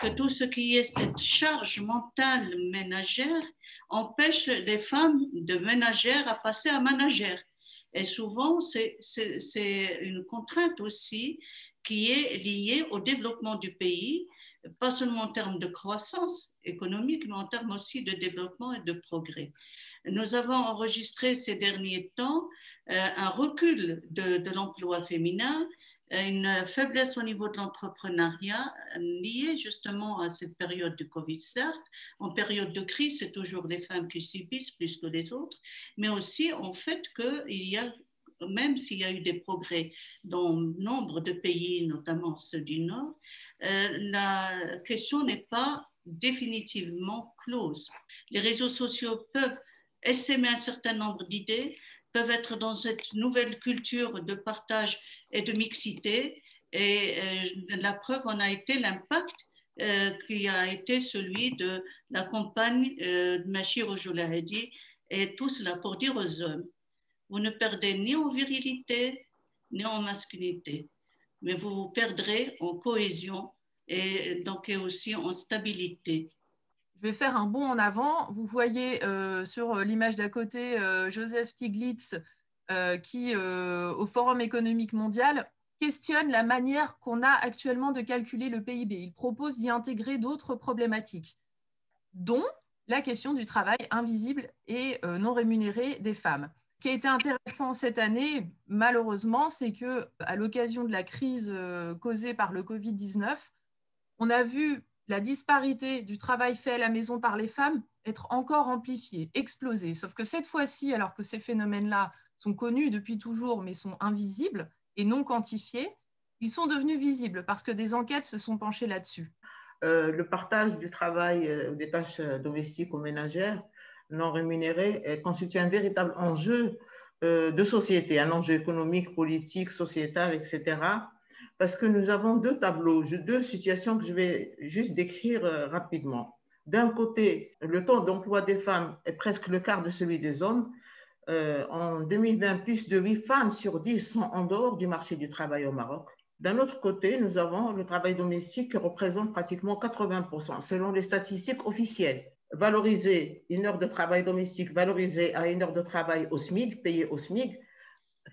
que tout ce qui est cette charge mentale ménagère empêche les femmes de ménagères à passer à ménagères. Et souvent, c'est une contrainte aussi qui est liée au développement du pays, pas seulement en termes de croissance économique, mais en termes aussi de développement et de progrès. Nous avons enregistré ces derniers temps euh, un recul de l'emploi féminin, une faiblesse au niveau de l'entrepreneuriat liée justement à cette période de Covid, certes. En période de crise, c'est toujours les femmes qui subissent plus que les autres, mais aussi en fait qu'il y a même s'il y a eu des progrès dans nombre de pays, notamment ceux du Nord, euh, la question n'est pas définitivement close. Les réseaux sociaux peuvent essaimer un certain nombre d'idées, peuvent être dans cette nouvelle culture de partage et de mixité. Et euh, la preuve en a été l'impact euh, qui a été celui de la campagne euh, de Machir Ojolahedi et tout cela pour dire aux hommes, vous ne perdez ni en virilité ni en masculinité, mais vous perdrez en cohésion et donc aussi en stabilité. Je vais faire un bond en avant. Vous voyez euh, sur l'image d'à côté euh, Joseph Stiglitz euh, qui, au Forum économique mondial, questionne la manière qu'on a actuellement de calculer le PIB. Il propose d'y intégrer d'autres problématiques, dont la question du travail invisible et non rémunéré des femmes. Ce qui a été intéressant cette année, malheureusement, c'est que à l'occasion de la crise causée par le Covid-19, on a vu la disparité du travail fait à la maison par les femmes être encore amplifiée, explosée. Sauf que cette fois-ci, alors que ces phénomènes-là sont connus depuis toujours, mais sont invisibles et non quantifiés, ils sont devenus visibles parce que des enquêtes se sont penchées là-dessus. Euh, le partage du travail euh, des tâches euh, domestiques ou ménagères non rémunérées constitue un véritable enjeu de société, un enjeu économique, politique, sociétal, etc parce que nous avons deux tableaux, deux situations que je vais juste décrire euh, rapidement. D'un côté, le taux d'emploi des femmes est presque le quart de celui des hommes. Euh, en 2020, plus de 8 femmes sur 10 sont en dehors du marché du travail au Maroc. D'un autre côté, nous avons le travail domestique qui représente pratiquement 80%, selon les statistiques officielles. Valoriser une heure de travail domestique valorisée à une heure de travail au SMIC, payée au SMIC,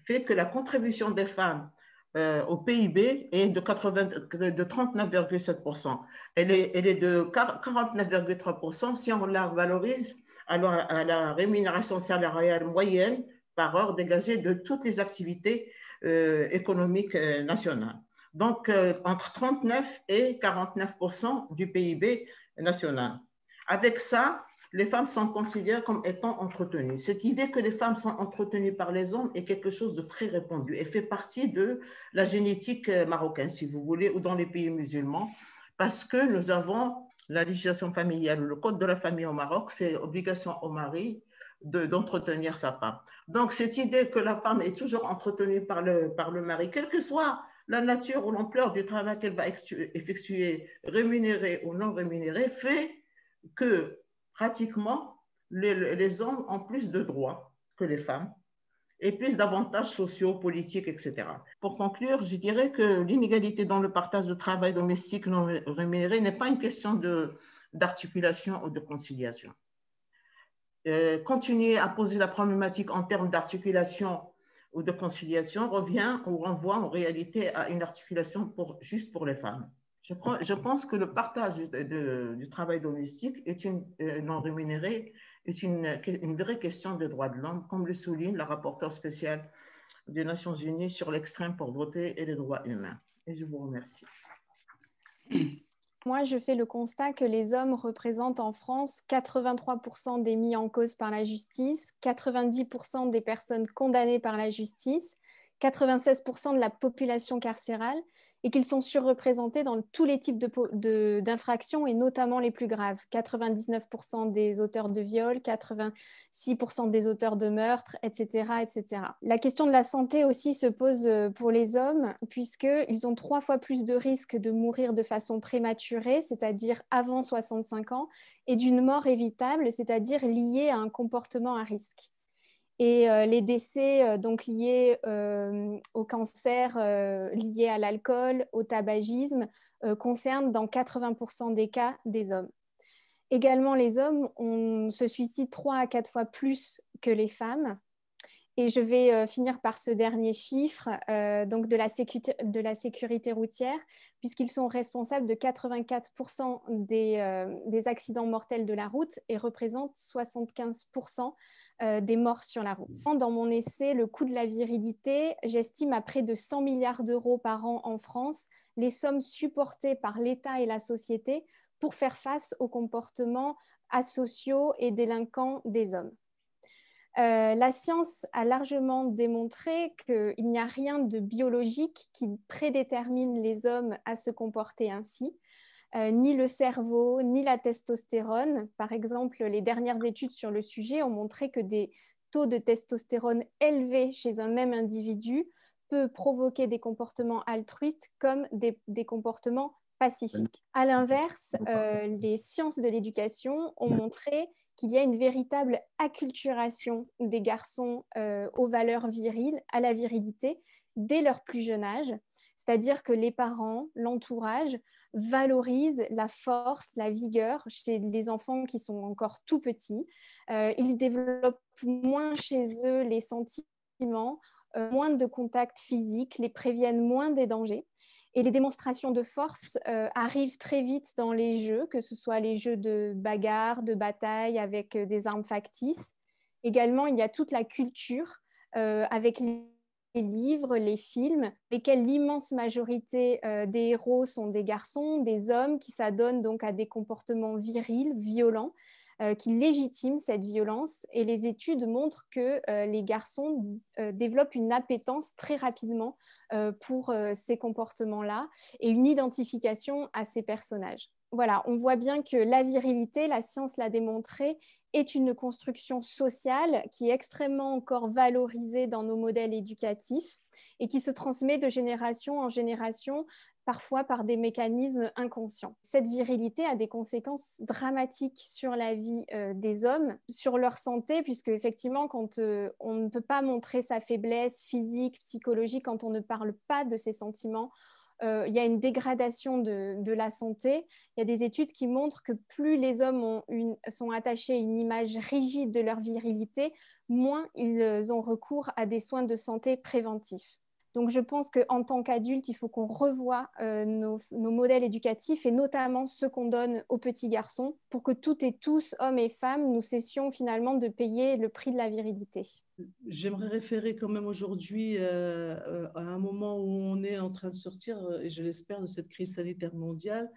fait que la contribution des femmes euh, au PIB est de, de 39,7%. Elle est, elle est de 49,3% si on la valorise alors à la rémunération salariale moyenne par heure dégagée de toutes les activités euh, économiques euh, nationales. Donc, entre 39 et 49% du PIB national. Avec ça, les femmes sont considérées comme étant entretenues. Cette idée que les femmes sont entretenues par les hommes est quelque chose de très répandu et fait partie de la génétique euh, marocaine, si vous voulez, ou dans les pays musulmans, parce que nous avons la législation familiale, le code de la famille au Maroc fait obligation au mari d'entretenir sa femme. Donc, cette idée que la femme est toujours entretenue par le, par le mari, quelle que soit la nature ou l'ampleur du travail qu'elle va effectuer, rémunéré ou non rémunéré, fait que pratiquement, les, hommes ont plus de droits que les femmes et plus d'avantages sociaux, politiques, etc. Pour conclure, je dirais que l'inégalité dans le partage de travail domestique non rémunéré n'est pas une question d'articulation ou de conciliation. Euh, continuer à poser la problématique en termes d'articulation ou de conciliation revient ou renvoie en réalité à une articulation juste pour les femmes. Je, pense que le partage du travail domestique est une, euh, non rémunéré est une, une, vraie question des droits de l'homme, comme le souligne la rapporteure spéciale des Nations Unies sur l'extrême pauvreté et les droits humains. Et je vous remercie. Moi, je fais le constat que les hommes représentent en France 83% des mis en cause par la justice, 90% des personnes condamnées par la justice, 96% de la population carcérale et qu'ils sont surreprésentés dans tous les types d'infractions et notamment les plus graves. 99% des auteurs de viol, 86% des auteurs de meurtres, etc., etc. La question de la santé aussi se pose euh, pour les hommes puisqu'ils ont trois fois plus de risques de mourir de façon prématurée, c'est-à-dire avant 65 ans, et d'une mort évitable, c'est-à-dire liée à un comportement à risque. Et les décès donc liés au cancer, liés à l'alcool, au tabagisme, concernent dans 80% des cas des hommes. Également, les hommes se suicident trois à quatre fois plus que les femmes. Et je vais euh, finir par ce dernier chiffre euh, donc de la, sécurité routière, puisqu'ils sont responsables de 84% des, euh, des, accidents mortels de la route et représentent 75% des morts sur la route. Dans mon essai, le coût de la virilité, j'estime à près de 100 milliards d'euros par an en France les sommes supportées par l'État et la société pour faire face aux comportements asociaux et délinquants des hommes. Euh, la science a largement démontré qu'il n'y a rien de biologique qui prédétermine les hommes à se comporter ainsi. Euh, ni le cerveau, ni la testostérone. Par exemple, les dernières études sur le sujet ont montré que des taux de testostérone élevés chez un même individu peut provoquer des comportements altruistes comme des, comportements pacifiques. À l'inverse, euh, les sciences de l'éducation ont montré qu'il y a une véritable acculturation des garçons euh, aux valeurs viriles, à la virilité, dès leur plus jeune âge. C'est-à-dire que les parents, l'entourage valorisent la force, la vigueur chez les enfants qui sont encore tout petits. Euh, ils développent moins chez eux les sentiments, euh, moins de contact physique, les préviennent moins des dangers. Et les démonstrations de force euh, arrivent très vite dans les jeux, que ce soit les jeux de bagarre, de bataille avec euh, des armes factices. Également, il y a toute la culture euh, avec les livres, les films, lesquels l'immense majorité des héros sont des garçons, des hommes qui s'adonnent donc à des comportements virils, violents, qui légitime cette violence. Et les études montrent que euh, les garçons euh, développent une appétence très rapidement pour ces comportements-là et une identification à ces personnages. Voilà, on voit bien que la virilité, la science l'a démontré, est une construction sociale qui est extrêmement encore valorisée dans nos modèles éducatifs et qui se transmet de génération en génération parfois par des mécanismes inconscients. Cette virilité a des conséquences dramatiques sur la vie euh, des hommes, sur leur santé, puisque effectivement, quand euh, on ne peut pas montrer sa faiblesse physique, psychologique, quand on ne parle pas de ses sentiments, euh, il y a une dégradation de, la santé. Il y a des études qui montrent que plus les hommes sont attachés à une image rigide de leur virilité, moins ils ont recours à des soins de santé préventifs. Donc, je pense qu'en tant qu'adulte, il faut qu'on revoie euh, nos, modèles éducatifs et notamment ceux qu'on donne aux petits garçons pour que toutes et tous, hommes et femmes, nous cessions finalement de payer le prix de la virilité. J'aimerais référer quand même aujourd'hui euh, euh, à un moment où on est en train de sortir, et je l'espère, de cette crise sanitaire mondiale.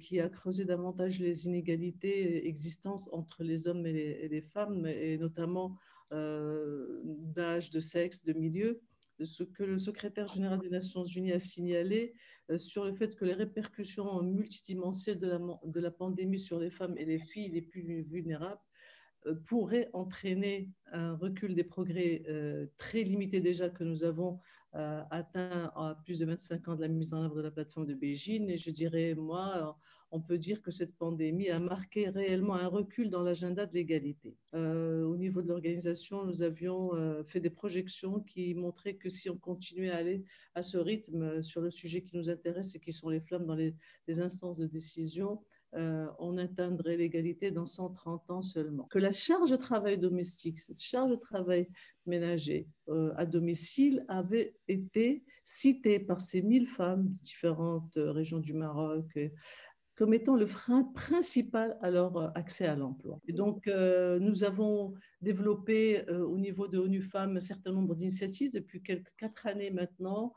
qui a creusé davantage les inégalités existantes entre les hommes et les, et les femmes, et notamment d'âge, de sexe, de milieu ce que le secrétaire général des Nations Unies a signalé euh, sur le fait que les répercussions multidimensionnelles de la, de la pandémie sur les femmes et les filles les plus vulnérables euh, pourraient entraîner un recul des progrès euh, très limités déjà que nous avons atteint à plus de 25 ans de la mise en œuvre de la plateforme de Beijing. Et je dirais, moi, on peut dire que cette pandémie a marqué réellement un recul dans l'agenda de l'égalité. Euh, au niveau de l'organisation, nous avions euh, fait des projections qui montraient que si on continuait à aller à ce rythme euh, sur le sujet qui nous intéresse et qui sont les flammes dans les, instances de décision, on atteindrait l'égalité dans 130 ans seulement. Que la charge de travail domestique, cette charge de travail ménager à domicile avait été citée par ces 1000 femmes de différentes régions du Maroc, comme étant le frein principal à leur euh, accès à l'emploi. Donc, euh, nous avons développé euh, au niveau de ONU Femmes un certain nombre d'initiatives depuis quelques quatre années maintenant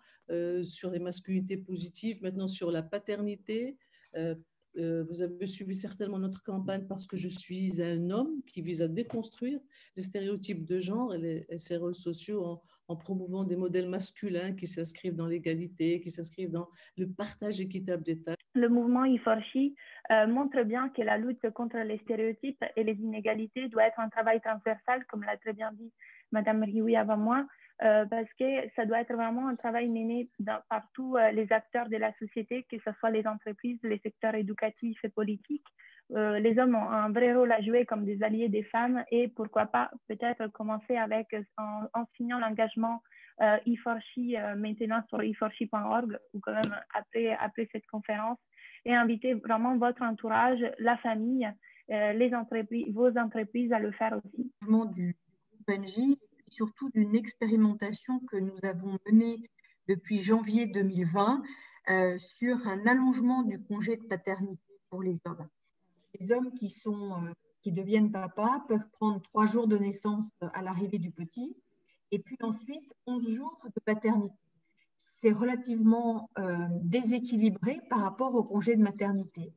sur les masculinités positives, maintenant sur la paternité. Vous avez suivi certainement notre campagne parce que je suis un homme qui vise à déconstruire les stéréotypes de genre et, les, rôles sociaux en, promouvant des modèles masculins qui s'inscrivent dans l'égalité, qui s'inscrivent dans le partage équitable des tâches. Le mouvement Iforchi euh, montre bien que la lutte contre les stéréotypes et les inégalités doit être un travail transversal, comme l'a très bien dit Madame Rioui avant moi, parce que ça doit être vraiment un travail mené par tous les acteurs de la société, que ce soit les entreprises, les secteurs éducatifs et politiques. les hommes ont un vrai rôle à jouer comme des alliés des femmes et pourquoi pas peut-être commencer avec en, en signant l'engagement euh, e maintenant sur e ou quand même après, après cette conférence et inviter vraiment votre entourage, la famille, euh, les entreprises, vos entreprises à le faire aussi. Surtout d'une expérimentation que nous avons menée depuis janvier 2020 euh, sur un allongement du congé de paternité pour les hommes. Les hommes qui, sont, euh, qui deviennent papa peuvent prendre trois jours de naissance à l'arrivée du petit et puis ensuite 11 jours de paternité c'est relativement euh, déséquilibré par rapport au congé de maternité.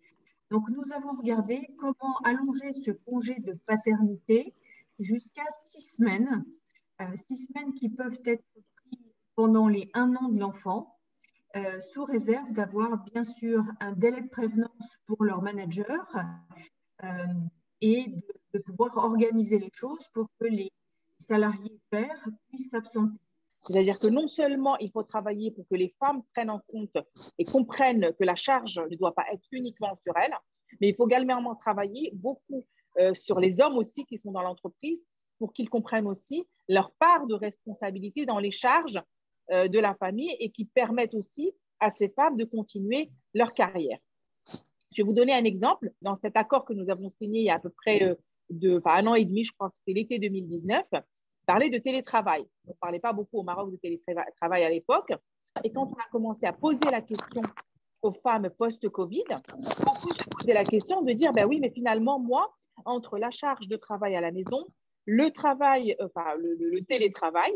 Donc, nous avons regardé comment allonger ce congé de paternité jusqu'à six semaines, euh, six semaines qui peuvent être prises pendant les un an de l'enfant, euh, sous réserve d'avoir bien sûr un délai de prévenance pour leur manager et de, de pouvoir organiser les choses pour que les salariés pères puissent s'absenter. C'est-à-dire que non seulement il faut travailler pour que les femmes prennent en compte et comprennent que la charge ne doit pas être uniquement sur elles, mais il faut également travailler beaucoup euh, sur les hommes aussi qui sont dans l'entreprise pour qu'ils comprennent aussi leur part de responsabilité dans les charges euh, de la famille et qui permettent aussi à ces femmes de continuer leur carrière. Je vais vous donner un exemple. Dans cet accord que nous avons signé il y a à peu près euh, de, un an et demi, je crois que c'était l'été 2019, Parler de télétravail. On ne parlait pas beaucoup au Maroc de télétravail à l'époque. Et quand on a commencé à poser la question aux femmes post-Covid, on peut poser la question de dire, ben oui, mais finalement, moi, entre la charge de travail à la maison, le travail, enfin, le, télétravail,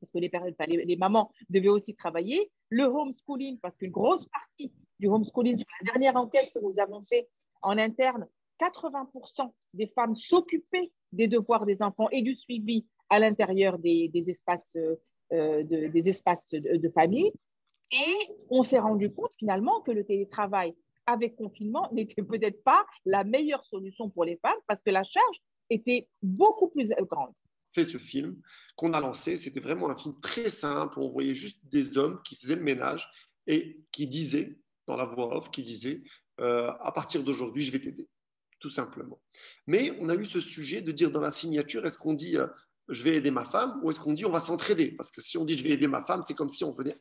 parce que les, les, mamans devaient aussi travailler, le homeschooling, parce qu'une grosse partie du homeschooling, sur la dernière enquête que nous avons fait en interne, 80% des femmes s'occupaient des devoirs des enfants et du suivi à l'intérieur des, espaces, euh, espaces de, famille. Et on s'est rendu compte finalement que le télétravail avec confinement n'était peut-être pas la meilleure solution pour les femmes parce que la charge était beaucoup plus grande. Fait ce film qu'on a lancé, c'était vraiment un film très simple on voyait juste des hommes qui faisaient le ménage et qui disaient, dans la voix off, qui disaient euh, à partir d'aujourd'hui, je vais t'aider, tout simplement. Mais on a eu ce sujet de dire dans la signature, est-ce qu'on dit euh, je vais aider ma femme ou est-ce qu'on dit on va s'entraider? Parce que si on dit je vais aider ma femme, c'est comme si on venait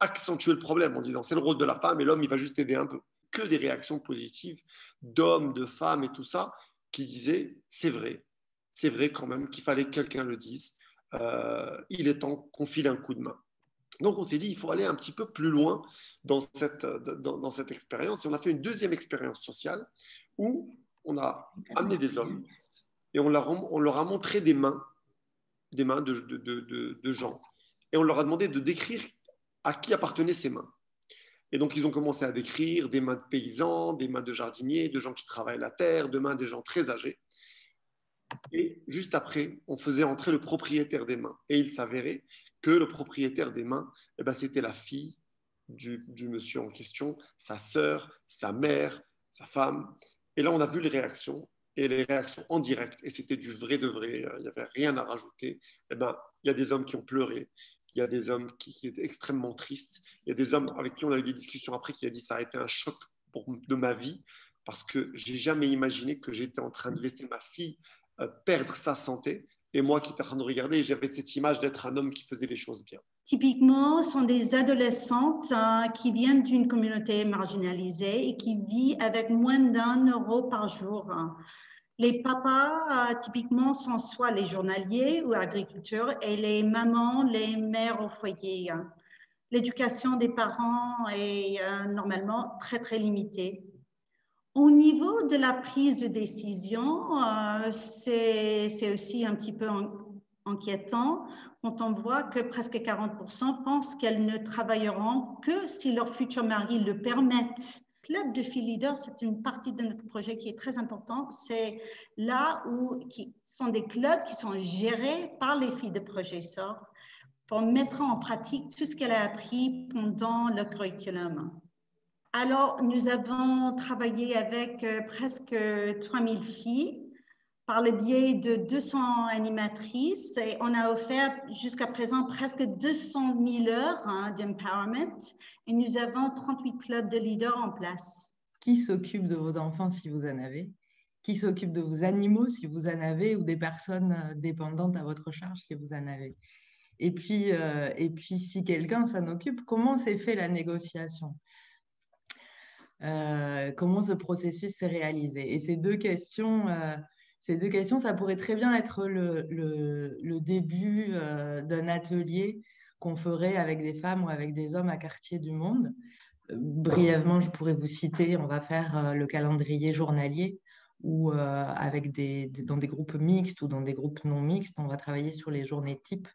accentuer le problème en disant c'est le rôle de la femme et l'homme il va juste aider un peu. Que des réactions positives d'hommes, de femmes et tout ça qui disaient c'est vrai, c'est vrai quand même qu'il fallait que quelqu'un le dise. Euh, il est temps qu'on file un coup de main. Donc on s'est dit il faut aller un petit peu plus loin dans cette, dans, cette expérience et on a fait une deuxième expérience sociale où on a amené des hommes et on leur, a montré des mains des mains de, de, gens. Et on leur a demandé de décrire à qui appartenaient ces mains. Et donc, ils ont commencé à décrire des mains de paysans, des mains de jardiniers, de gens qui travaillent la terre, de mains des gens très âgés. Et juste après, on faisait entrer le propriétaire des mains. Et il s'avérait que le propriétaire des mains, eh ben, c'était la fille du, monsieur en question, sa sœur, sa mère, sa femme. Et là, on a vu les réactions et les réactions en direct, et c'était du vrai de vrai, euh, il n'y avait rien à rajouter, eh ben, il y a des hommes qui ont pleuré, il y a des hommes qui, étaient extrêmement tristes, il y a des hommes avec qui on a eu des discussions après qui a dit ça a été un choc pour, de ma vie, parce que j'ai jamais imaginé que j'étais en train de laisser ma fille euh, perdre sa santé, et moi qui étais en train de regarder, j'avais cette image d'être un homme qui faisait les choses bien. Typiquement, ce sont des adolescentes euh, qui viennent d'une communauté marginalisée et qui vivent avec moins d'un euro par jour. Les papas, euh, typiquement, sont soit les journaliers ou agriculteurs et les mamans, les mères au foyer. L'éducation des parents est euh, normalement très, très limitée. Au niveau de la prise de décision, euh, c'est aussi un petit peu inquiétant quand on voit que presque 40% pensent qu'elles ne travailleront que si leur futur mari le permettent club de filles leaders, c'est une partie de notre projet qui est très important. C'est là où qui sont des clubs qui sont gérés par les filles de projet SOR pour mettre en pratique tout ce qu'elle a appris pendant le curriculum. Alors, nous avons travaillé avec euh, presque 3000 filles par le biais de 200 animatrices et on a offert jusqu'à présent presque 200 000 heures hein, d'empowerment et nous avons 38 clubs de leaders en place. Qui s'occupe de vos enfants si vous en avez? Qui s'occupe de vos animaux si vous en avez ou des personnes euh, dépendantes à votre charge si vous en avez? Et puis, euh, et puis si quelqu'un s'en occupe, comment s'est fait la négociation? Euh, Comment ce processus s'est réalisé? Et ces deux questions ces deux questions, ça pourrait très bien être le, début euh, d'un atelier qu'on ferait avec des femmes ou avec des hommes à quartier du monde. Euh, brièvement, je pourrais vous citer, on va faire euh, le calendrier journalier ou avec des, dans des groupes mixtes ou dans des groupes non mixtes, on va travailler sur les journées types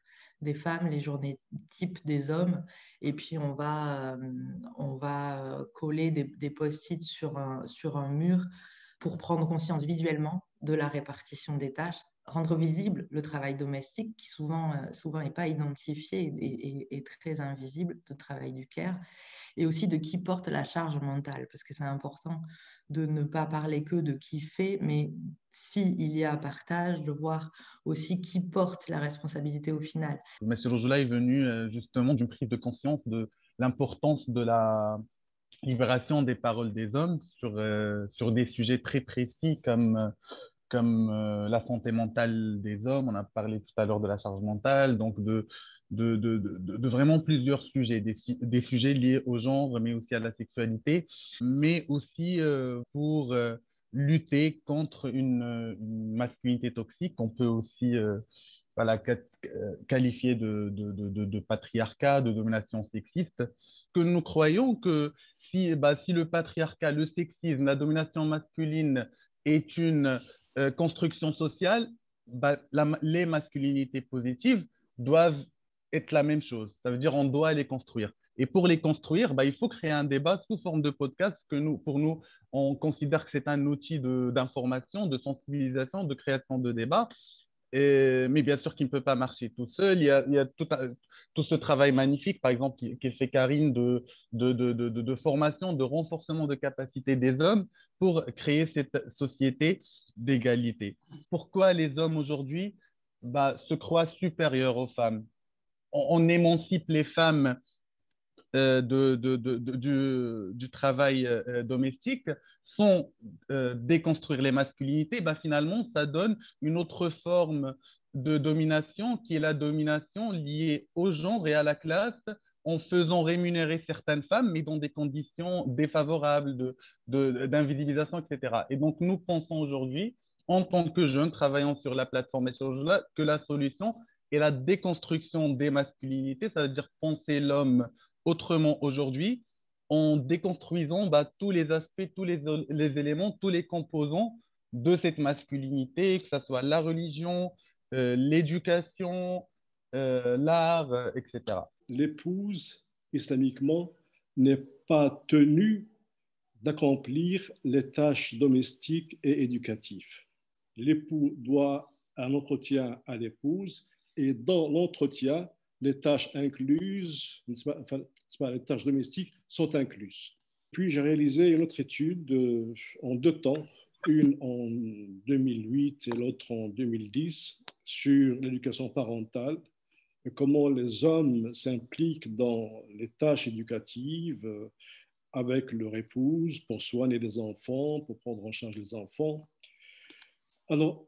des femmes, les journées types des hommes, et puis on va, on va coller des, des post-it sur un, sur un mur pour prendre conscience visuellement de la répartition des tâches, rendre visible le travail domestique qui souvent euh, souvent n'est pas identifié et, est très invisible, le travail du care, et aussi de qui porte la charge mentale, parce que c'est important de ne pas parler que de qui fait, mais s'il y a partage, de voir aussi qui porte la responsabilité au final. Monsieur Rojola est venu euh, justement d'une prise de conscience de l'importance de la libération des paroles des hommes sur, euh, sur des sujets très précis comme comme euh, la santé mentale des hommes, on a parlé tout à l'heure de la charge mentale, donc de, de, de, de vraiment plusieurs sujets, des, sujets liés au genre, mais aussi à la sexualité, mais aussi euh, pour euh, lutter contre une, masculinité toxique qu'on peut aussi voilà, qualifier de, de, patriarcat, de domination sexiste, que nous croyons que si, bah, si le patriarcat, le sexisme, la domination masculine est une euh, construction sociale, bah, les masculinités positives doivent être la même chose. Ça veut dire on doit les construire. Et pour les construire, bah, il faut créer un débat sous forme de podcast que nous, pour nous, on considère que c'est un outil d'information, de, de, sensibilisation, de création de débat mais bien sûr, qui ne peut pas marcher tout seul. Il y a, tout, ce travail magnifique, par exemple, qui fait Karine de, formation, de renforcement de capacité des hommes pour créer cette société d'égalité. Pourquoi les hommes aujourd'hui bah, se croient supérieurs aux femmes? On, émancipe les femmes euh, du, travail euh, domestique sans euh, déconstruire les masculinités, bah, finalement, ça donne une autre forme de domination qui est la domination liée au genre et à la classe en faisant rémunérer certaines femmes, mais dans des conditions défavorables d'invisibilisation, de, etc. Et donc, nous pensons aujourd'hui, en tant que jeunes travaillant sur la plateforme que la solution est la déconstruction des masculinités, ça veut dire penser l'homme autrement aujourd'hui, en déconstruisant bah, tous les aspects, tous les, éléments, tous les composants de cette masculinité, que ce soit la religion, euh, l'éducation, euh, l'art, euh, etc. L'épouse, islamiquement, n'est pas tenue d'accomplir les tâches domestiques et éducatives. L'époux doit un entretien à l'épouse et dans l'entretien, les tâches incluses, pas, les tâches domestiques sont incluses. Puis j'ai réalisé une autre étude euh, en deux temps, une en 2008 et l'autre en 2010, sur l'éducation parentale et comment les hommes s'impliquent dans les tâches éducatives euh, avec leur épouse pour soigner les enfants, pour prendre en charge les enfants. Alors,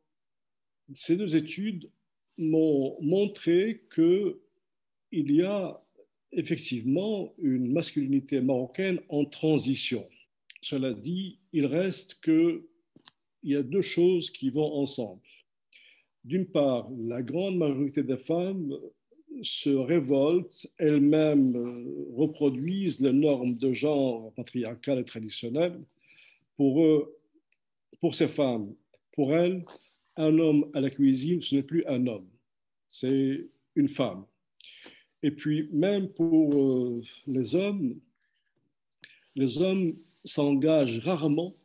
ces deux études m'ont montré que il y a effectivement une masculinité marocaine en transition. Cela dit, il reste qu'il y a deux choses qui vont ensemble. D'une part, la grande majorité des femmes se révoltent, elles-mêmes reproduisent les normes de genre patriarcal et traditionnelles. Pour eux, pour ces femmes, pour elles, un homme à la cuisine, ce n'est plus un homme, c'est une femme. Et puis, même pour euh, les hommes, les hommes s'engagent rarement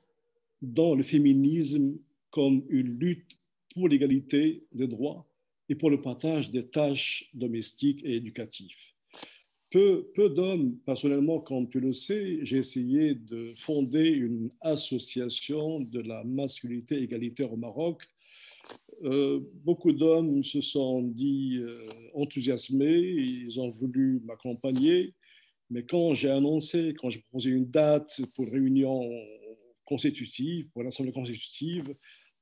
dans le féminisme comme une lutte pour l'égalité des droits et pour le partage des tâches domestiques et éducatives. Peu, peu d'hommes, personnellement, comme tu le sais, j'ai essayé de fonder une association de la masculinité égalitaire au Maroc euh, beaucoup d'hommes se sont dit euh, enthousiasmés, ils ont voulu m'accompagner, mais quand j'ai annoncé, quand j'ai proposé une date pour une réunion constitutive, pour l'Assemblée constitutive,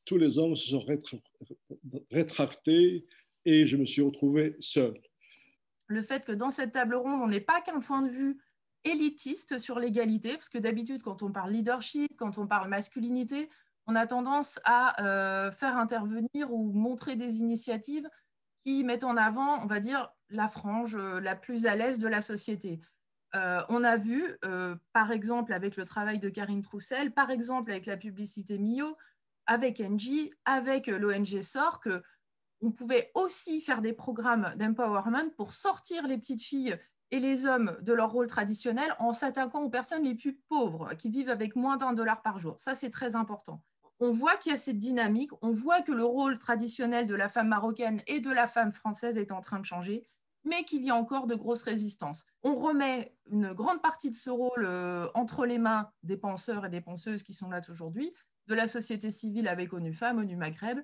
tous les hommes se sont rétractés et je me suis retrouvé seul. Le fait que dans cette table ronde, on n'ait pas qu'un point de vue élitiste sur l'égalité, parce que d'habitude, quand on parle leadership, quand on parle masculinité, on a tendance à euh, faire intervenir ou montrer des initiatives qui mettent en avant, on va dire, la frange euh, la plus à l'aise de la société. Euh, on a vu, par exemple, avec le travail de Karine Troussel, par exemple, avec la publicité Mio, avec Engie, avec l'ONG SOR, que on pouvait aussi faire des programmes d'empowerment pour sortir les petites filles et les hommes de leur rôle traditionnel en s'attaquant aux personnes les plus pauvres qui vivent avec moins d'un dollar par jour. Ça, c'est très important. On voit qu'il y a cette dynamique, on voit que le rôle traditionnel de la femme marocaine et de la femme française est en train de changer, mais qu'il y a encore de grosses résistances. On remet une grande partie de ce rôle euh, entre les mains des penseurs et des penseuses qui sont là aujourd'hui, de la société civile avec ONU Femmes, ONU Maghreb,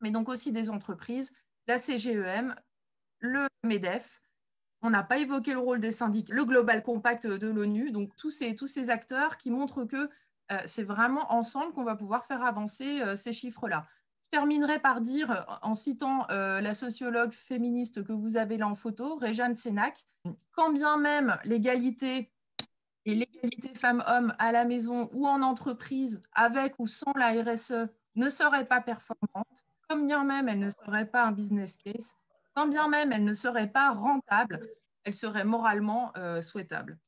mais donc aussi des entreprises, la CGEM, le MEDEF. On n'a pas évoqué le rôle des syndicats, le Global Compact de l'ONU, donc tous ces, tous ces acteurs qui montrent que c'est vraiment ensemble qu'on va pouvoir faire avancer euh, ces chiffres-là. Je terminerai par dire, en citant euh, la sociologue féministe que vous avez là en photo, Réjeanne Sénac, quand bien même l'égalité et l'égalité femmes-hommes à la maison ou en entreprise, avec ou sans la RSE, ne seraient pas performantes, comme bien même elle ne serait pas un business case, quand bien même elle ne serait pas rentable, elle serait moralement souhaitable.